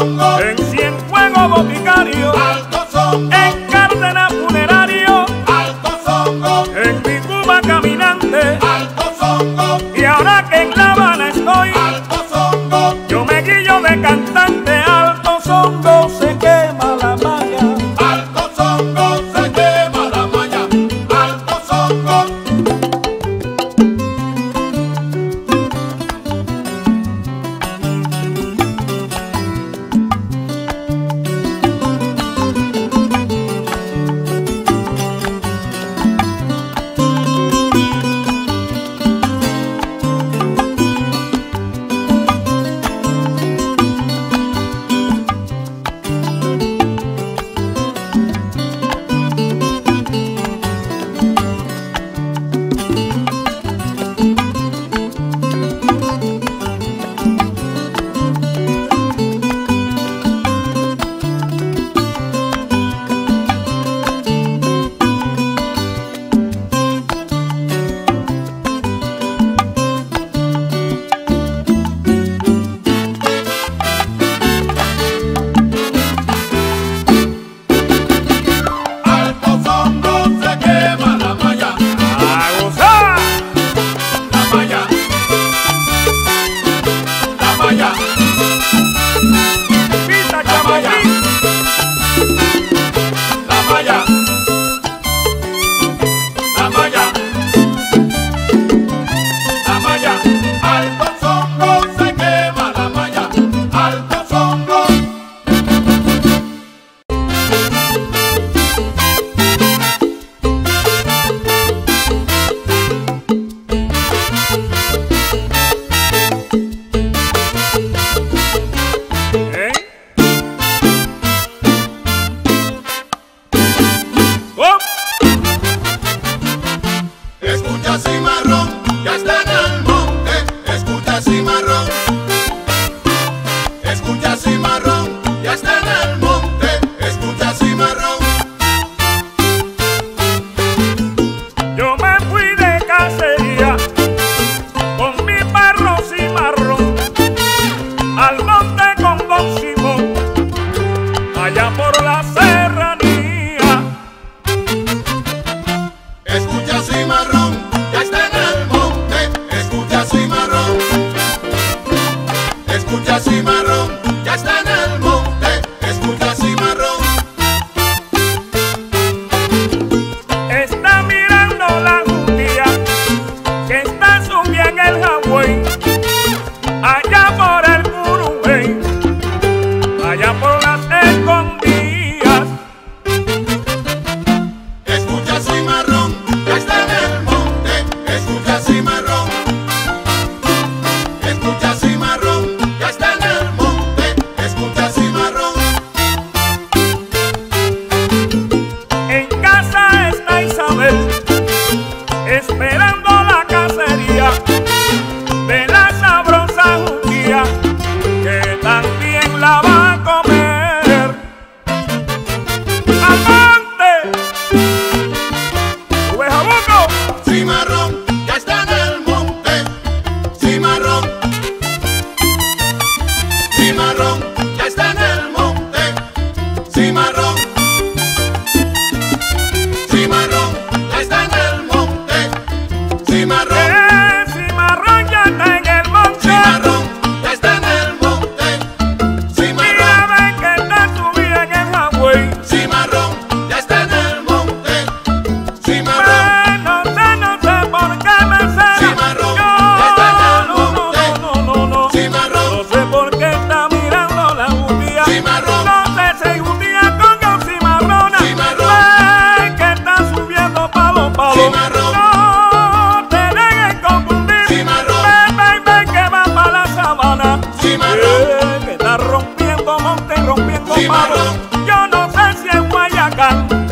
Enciende fuego boticario. Yo no sé si es Guayacán